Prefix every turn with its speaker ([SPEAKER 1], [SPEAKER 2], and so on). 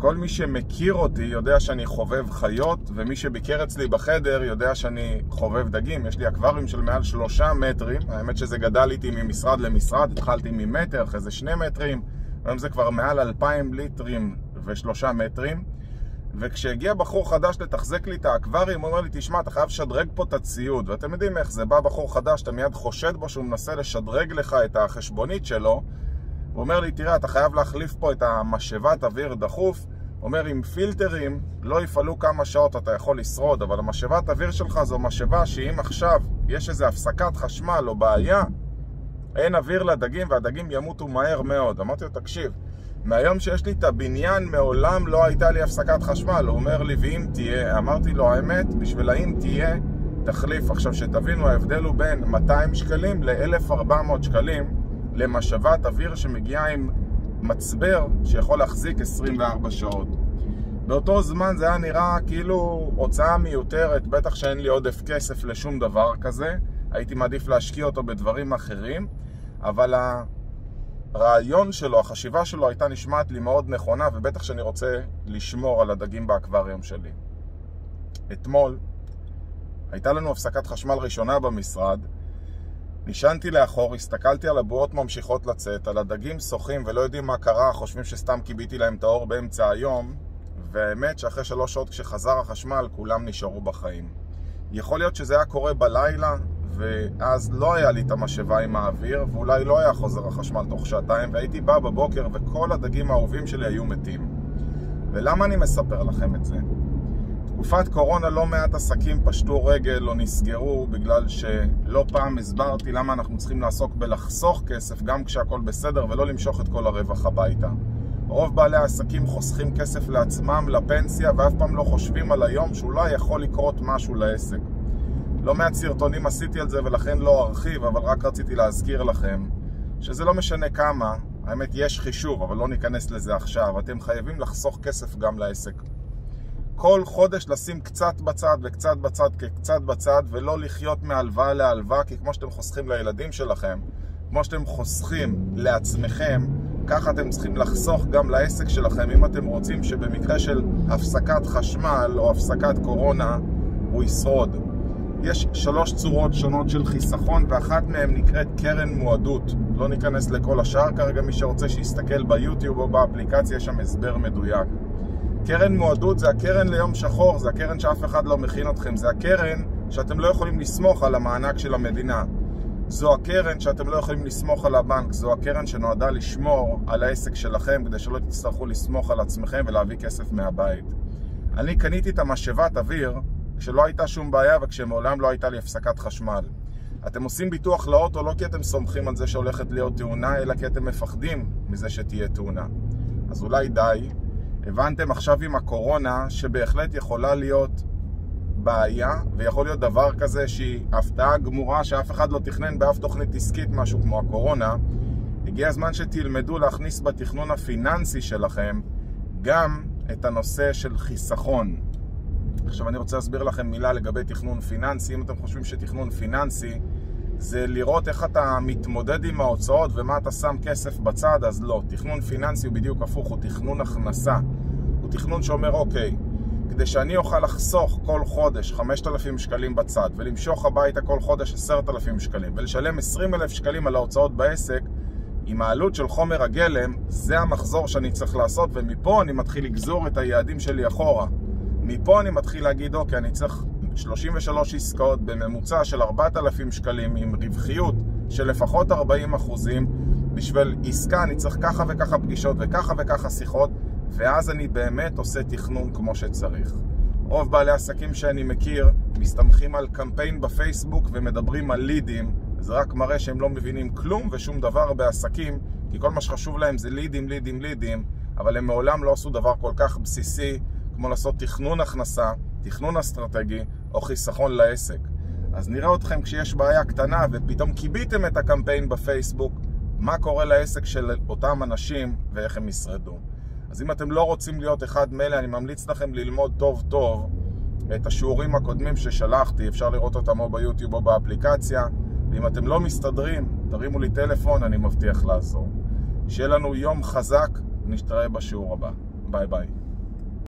[SPEAKER 1] כל מי שמכיר אותי יודע שאני חובב חיות, ומי שביקר אצלי בחדר יודע שאני חובב דגים. יש לי אקווריום של מעל שלושה מטרים, האמת שזה גדל איתי ממשרד למשרד, התחלתי ממטר, אחרי זה שני מטרים, היום זה כבר מעל אלפיים ליטרים ושלושה מטרים. וכשהגיע בחור חדש לתחזק לי את האקווריום, הוא אומר לי, תשמע, אתה חייב לשדרג פה את הציוד. ואתם יודעים איך זה, בא בחור חדש, אתה מיד חושד בו שהוא מנסה לשדרג לך את החשבונית שלו. הוא אומר לי, תראה, אתה חייב להחליף פה את המשאבת אוויר דחוף. אומר, עם פילטרים לא יפעלו כמה שעות אתה יכול לשרוד, אבל המשאבת אוויר שלך זו משאבה שאם עכשיו יש איזו הפסקת חשמל או בעיה, אין אוויר לדגים והדגים ימותו מהר מאוד. אמרתי לו, תקשיב, מהיום שיש לי את הבניין מעולם לא הייתה לי הפסקת חשמל. הוא אומר לי, ואם תהיה? אמרתי לו, האמת, בשביל האם תהיה, תחליף. עכשיו, שתבינו, ההבדל הוא בין 200 שקלים ל-1400 שקלים למשאבת אוויר שמגיעה עם מצבר שיכול להחזיק 24 שעות. באותו זמן זה היה נראה כאילו הוצאה מיותרת, בטח שאין לי עודף כסף לשום דבר כזה. הייתי מעדיף להשקיע אותו בדברים אחרים, אבל הרעיון שלו, החשיבה שלו הייתה נשמעת לי מאוד נכונה, ובטח שאני רוצה לשמור על הדגים באקווריום שלי. אתמול הייתה לנו הפסקת חשמל ראשונה במשרד, נשענתי לאחור, הסתכלתי על הבועות ממשיכות לצאת, על הדגים שוחים ולא יודעים מה קרה, חושבים שסתם קיביתי להם את האור באמצע היום, והאמת שאחרי שלוש שעות כשחזר החשמל, כולם נשארו בחיים. יכול להיות שזה היה קורה בלילה, ואז לא היה לי את המשאבה עם האוויר, ואולי לא היה חוזר החשמל תוך שעתיים, והייתי בא בבוקר וכל הדגים האהובים שלי היו מתים. ולמה אני מספר לכם את זה? תקופת קורונה לא מעט עסקים פשטו רגל או נסגרו בגלל שלא פעם הסברתי למה אנחנו צריכים לעסוק בלחסוך כסף גם כשהכול בסדר ולא למשוך את כל הרווח הביתה. רוב בעלי העסקים חוסכים כסף לעצמם, לפנסיה, ואף פעם לא חושבים על היום שאולי יכול לקרות משהו לעסק. לא מעט סרטונים עשיתי על זה ולכן לא ארחיב, אבל רק רציתי להזכיר לכם שזה לא משנה כמה, האמת יש חישוב, אבל לא ניכנס לזה עכשיו, אתם חייבים לחסוך כסף גם לעסק. כל חודש לשים קצת בצד וקצת בצד כקצת בצד ולא לחיות מהלוואה להלוואה כי כמו שאתם חוסכים לילדים שלכם, כמו שאתם חוסכים לעצמכם, ככה אתם צריכים לחסוך גם לעסק שלכם אם אתם רוצים שבמקרה של הפסקת חשמל או הפסקת קורונה הוא ישרוד. יש שלוש צורות שונות של חיסכון ואחת מהן נקראת קרן מועדות. לא ניכנס לכל השאר כרגע, מי שרוצה שיסתכל ביוטיוב או באפליקציה, יש שם הסבר מדויק. קרן מועדות זה הקרן ליום שחור, זה הקרן שאף אחד לא מכין אתכם, זה הקרן שאתם לא יכולים לסמוך על המענק של המדינה. זו הקרן שאתם לא יכולים לסמוך על הבנק, זו הקרן שנועדה לשמור על העסק שלכם כדי שלא תצטרכו לסמוך על עצמכם ולהביא כסף מהבית. אני קניתי את המשאבת אוויר כשלא הייתה שום בעיה וכשמעולם לא הייתה לי הפסקת חשמל. אתם עושים ביטוח לאוטו לא כי אתם סומכים על זה שהולכת להיות תאונה, אלא כי אתם מפחדים מזה שתהיה תאונה. אז אולי די, הבנתם עכשיו עם הקורונה שבהחלט יכולה להיות בעיה, ויכול להיות דבר כזה שהיא הפתעה גמורה שאף אחד לא תכנן באף תוכנית עסקית משהו כמו הקורונה. הגיע הזמן שתלמדו להכניס בתכנון הפיננסי שלכם גם את הנושא של חיסכון. עכשיו אני רוצה להסביר לכם מילה לגבי תכנון פיננסי. אם אתם חושבים שתכנון פיננסי זה לראות איך אתה מתמודד עם ההוצאות ומה אתה שם כסף בצד, אז לא. תכנון פיננסי הוא בדיוק הפוך, הוא תכנון הכנסה. הוא תכנון שאומר, אוקיי, כדי שאני אוכל לחסוך כל חודש 5,000 שקלים בצד ולמשוך הביתה כל חודש 10,000 שקלים ולשלם 20,000 שקלים על ההוצאות בעסק, עם העלות של חומר הגלם, זה המחזור שאני צריך לעשות, ומפה אני מתחיל לגזור את היעדים שלי אחורה. מפה אני מתחיל להגיד, אוקיי, אני צריך 33 עסקאות בממוצע של 4,000 שקלים עם רווחיות של לפחות 40 אחוזים. בשביל עסקה אני צריך ככה וככה פגישות וככה וככה שיחות, ואז אני באמת עושה תכנון כמו שצריך. רוב בעלי עסקים שאני מכיר מסתמכים על קמפיין בפייסבוק ומדברים על לידים. זה רק מראה שהם לא מבינים כלום ושום דבר בעסקים, כי כל מה שחשוב להם זה לידים, לידים, לידים, אבל הם מעולם לא עשו דבר כל כך בסיסי כמו לעשות תכנון הכנסה, תכנון אסטרטגי או חיסכון לעסק. אז נראה אתכם כשיש בעיה קטנה ופתאום קיביתם את הקמפיין בפייסבוק, מה קורה לעסק של אותם אנשים ואיך הם ישרדו. אז אם אתם לא רוצים להיות אחד מאלה, אני ממליץ לכם ללמוד טוב טוב את השיעורים הקודמים ששלחתי, אפשר לראות אותם או ביוטיוב או באפליקציה. ואם אתם לא מסתדרים, תרימו לי טלפון, אני מבטיח לעזור. שיהיה לנו יום חזק, נשתראה בשיעור הבא. ביי ביי.